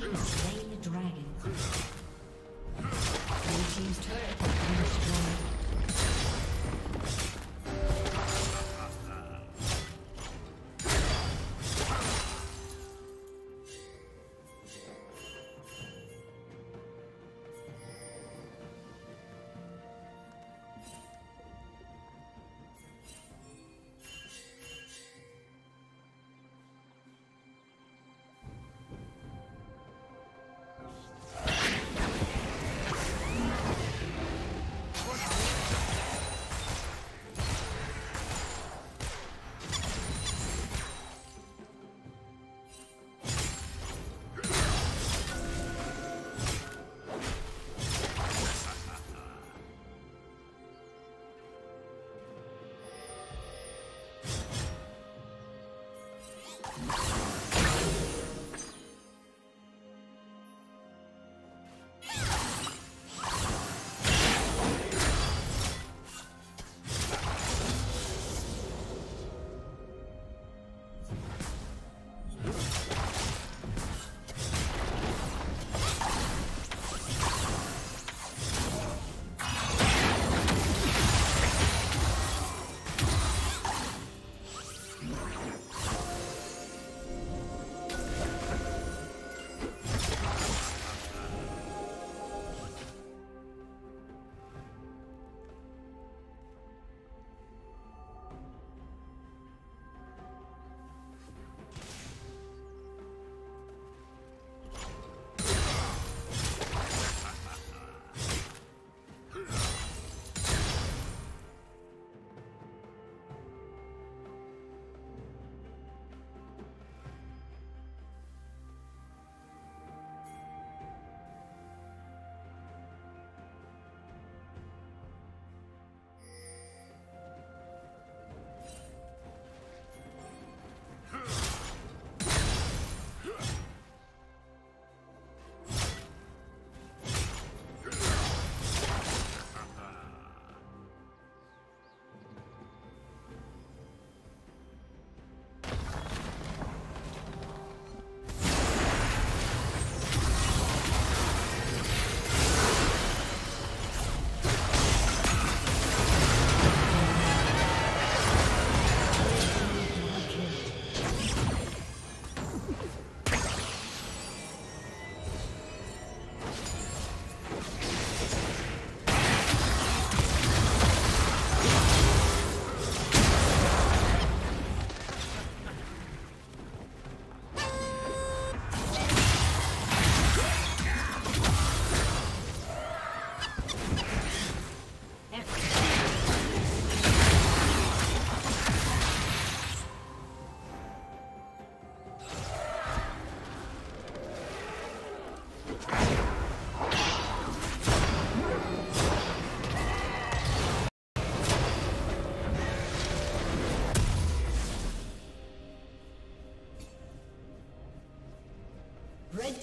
Shut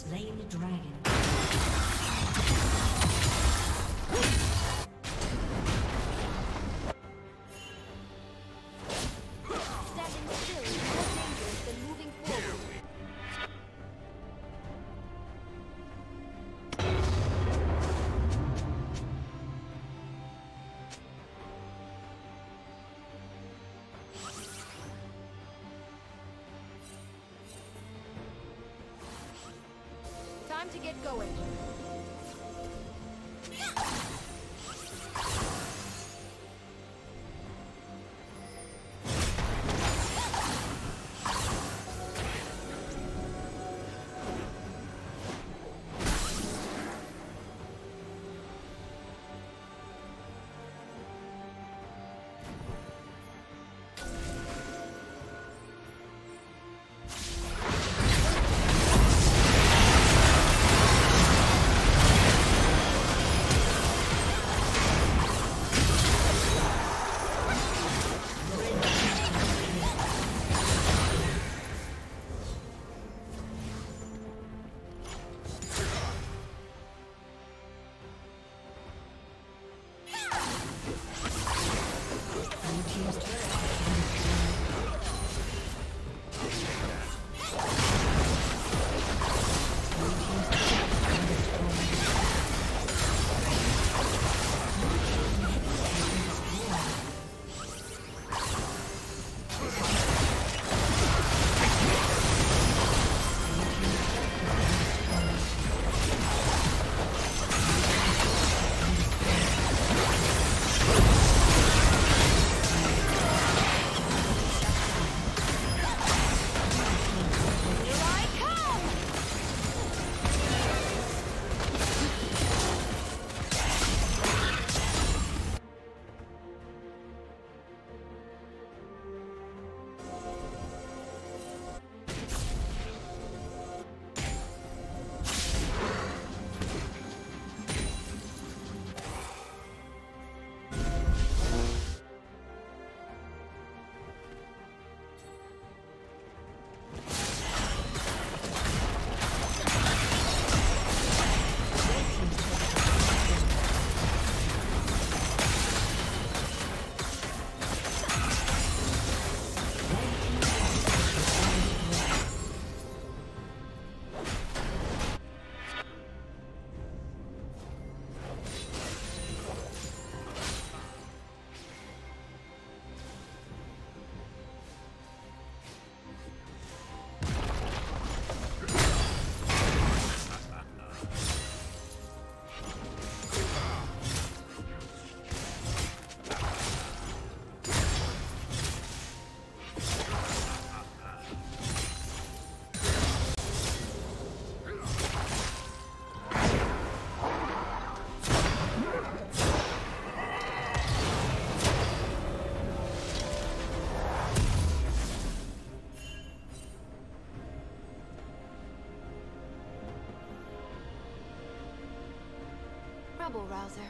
Slain the dragon. Get going. Rebel Rouser.